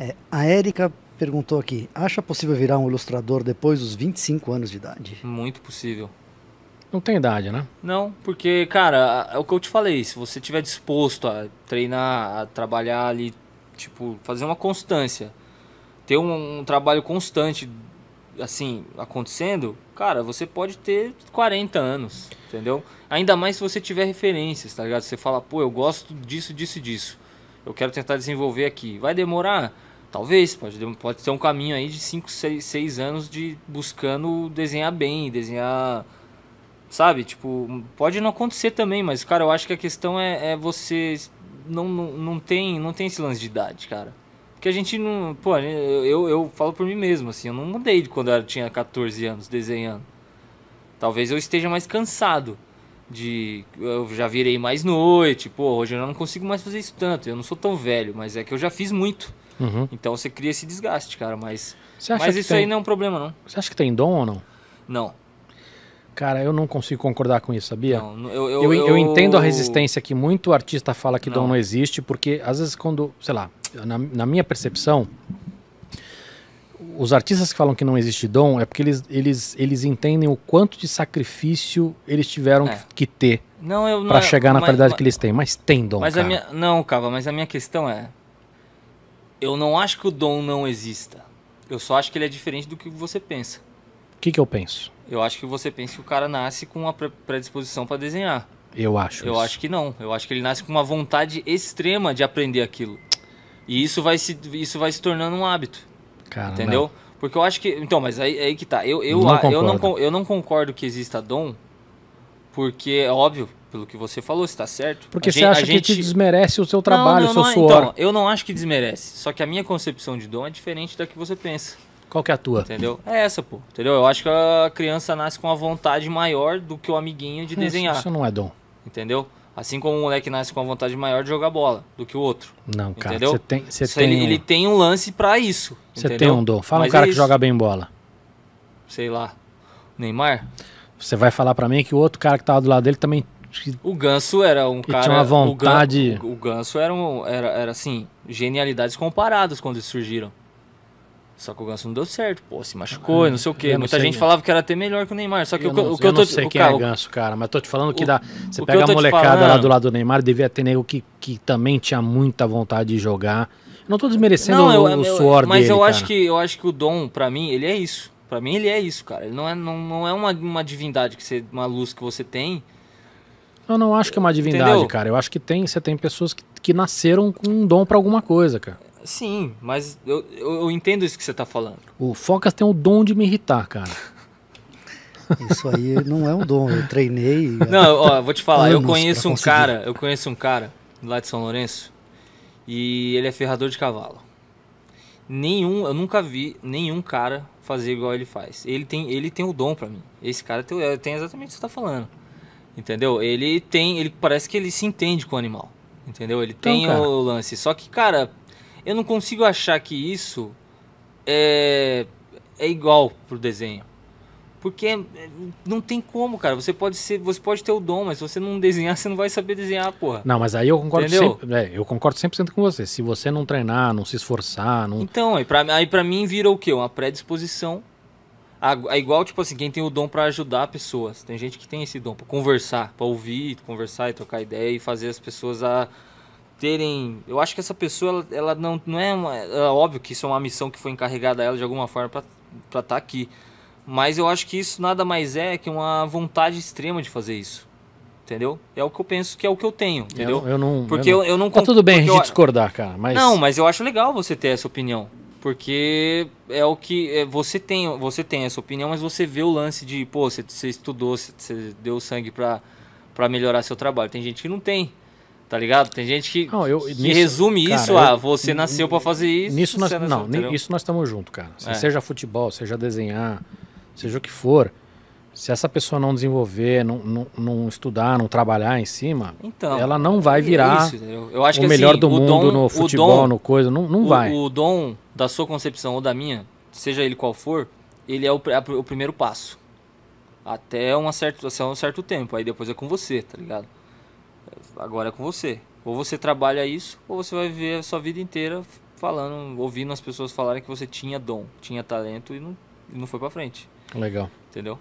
É, a Érica perguntou aqui: acha possível virar um ilustrador depois dos 25 anos de idade? Muito possível. Não tem idade, né? Não, porque, cara, é o que eu te falei. Se você tiver disposto a treinar, a trabalhar ali, tipo, fazer uma constância, ter um, um trabalho constante, assim, acontecendo, cara, você pode ter 40 anos, entendeu? Ainda mais se você tiver referências, tá ligado? Você fala, pô, eu gosto disso, disso e disso. Eu quero tentar desenvolver aqui. Vai demorar? Talvez, pode, pode ter um caminho aí de 5, 6 anos de buscando desenhar bem, desenhar Sabe? Tipo, pode não acontecer também, mas, cara, eu acho que a questão é, é você. Não, não, não, tem, não tem esse lance de idade, cara. Porque a gente não. Pô, eu, eu falo por mim mesmo, assim, eu não mudei de quando eu tinha 14 anos desenhando. Talvez eu esteja mais cansado. De. Eu já virei mais noite, pô, hoje eu não consigo mais fazer isso tanto. Eu não sou tão velho, mas é que eu já fiz muito. Uhum. Então você cria esse desgaste, cara. Mas. Mas isso tem... aí não é um problema, não. Você acha que tem dom ou não? Não. Cara, eu não consigo concordar com isso, sabia? Não, eu, eu, eu, eu, entendo a resistência que muito artista fala que não. dom não existe, porque às vezes quando, sei lá, na, na, minha percepção, os artistas que falam que não existe dom é porque eles, eles, eles entendem o quanto de sacrifício eles tiveram é. que, que, ter para é, chegar na mas, qualidade mas, que eles têm. Mas tem dom, mas cara. A minha, não, Cava, mas a minha questão é, eu não acho que o dom não exista. Eu só acho que ele é diferente do que você pensa. O que, que eu penso? Eu acho que você pensa que o cara nasce com uma predisposição para desenhar. Eu acho. Eu isso. acho que não. Eu acho que ele nasce com uma vontade extrema de aprender aquilo. E isso vai se, isso vai se tornando um hábito. Cara, entendeu? Não. Porque eu acho que. Então, mas aí, aí que tá. Eu, eu, não eu, não, eu não concordo que exista dom, porque é óbvio, pelo que você falou, está certo. Porque a você gente, acha gente... que te desmerece o seu trabalho, não, não, o seu suor. Então, eu não acho que desmerece. Só que a minha concepção de dom é diferente da que você pensa. Qual que é a tua? Entendeu? É essa, pô. Entendeu? Eu acho que a criança nasce com uma vontade maior do que o amiguinho de desenhar. Isso não é dom. Entendeu? Assim como o moleque nasce com uma vontade maior de jogar bola do que o outro. Não, cara. Você tem, você tem ele, um... ele tem um lance para isso. Você tem um dom. Fala Mas um cara é que joga bem bola. Sei lá. Neymar? Você vai falar para mim que o outro cara que tava do lado dele também o Ganso era um cara. Tinha uma vontade. O, Ganso, o Ganso era, um, era, era assim, genialidades comparadas quando eles surgiram. Só que o Ganso não deu certo, pô, se machucou e não sei o quê. Muita gente falava que era até melhor que o Neymar. Só que eu o, não, o que eu, eu tô. não sei quem cara, é Ganso, cara, mas tô te falando que o, dá. Você pega a molecada falando, lá do lado do Neymar, devia ter nego que, que também tinha muita vontade de jogar. Eu não tô desmerecendo não, eu, o, o suor mas dele. Mas eu cara. acho que eu acho que o dom, pra mim, ele é isso. Pra mim, ele é isso, cara. Ele não é, não, não é uma, uma divindade, que você, uma luz que você tem. Eu não acho que é uma divindade, Entendeu? cara. Eu acho que tem, você tem pessoas que, que nasceram com um dom para alguma coisa, cara. Sim, mas eu, eu, eu entendo isso que você está falando. O Focas tem o dom de me irritar, cara. Isso aí não é um dom, eu treinei. Não, ó, vou te falar, eu conheço um cara, eu conheço um cara lá de São Lourenço e ele é ferrador de cavalo. Nenhum, eu nunca vi nenhum cara fazer igual ele faz. Ele tem, ele tem o dom para mim. Esse cara tem, tem exatamente o que você tá falando. Entendeu? Ele tem, ele parece que ele se entende com o animal. Entendeu? Ele então, tem cara. o lance. Só que, cara, eu não consigo achar que isso é, é igual pro desenho. Porque não tem como, cara. Você pode ser, você pode ter o dom, mas se você não desenhar, você não vai saber desenhar, porra. Não, mas aí eu concordo sempre, é, eu concordo 100% com você. Se você não treinar, não se esforçar, não Então, aí pra, aí pra mim vira o quê? Uma predisposição. É igual, tipo assim, quem tem o dom para ajudar pessoas. Tem gente que tem esse dom para conversar, para ouvir, conversar e trocar ideia e fazer as pessoas a terem. Eu acho que essa pessoa, ela, ela não, não é, uma, é óbvio que isso é uma missão que foi encarregada a ela de alguma forma para estar tá aqui. Mas eu acho que isso nada mais é que uma vontade extrema de fazer isso. Entendeu? É o que eu penso que é o que eu tenho, entendeu? Eu, eu não. Porque eu não, eu, eu não Tá tudo bem a gente eu... discordar, cara. Mas... Não, mas eu acho legal você ter essa opinião. Porque é o que. É, você, tem, você tem essa opinião, mas você vê o lance de, pô, você, você estudou, você, você deu sangue pra, pra melhorar seu trabalho. Tem gente que não tem. Tá ligado? Tem gente que, não, eu, que nisso, resume cara, isso a você nasceu para fazer isso. Nisso nós, não, isso nós estamos juntos, cara. É. Seja futebol, seja desenhar, seja o que for. Se essa pessoa não desenvolver, não, não, não estudar, não trabalhar em cima, então, ela não vai é virar isso, eu acho o que, melhor assim, do mundo dom, no futebol, dom, no coisa. Não, não o, vai. O dom da sua concepção ou da minha, seja ele qual for, ele é o, é o primeiro passo. Até uma certa, até um certo tempo. Aí depois é com você, tá ligado? Agora é com você. Ou você trabalha isso, ou você vai viver a sua vida inteira falando, ouvindo as pessoas falarem que você tinha dom, tinha talento e não, e não foi para frente. Legal. Entendeu?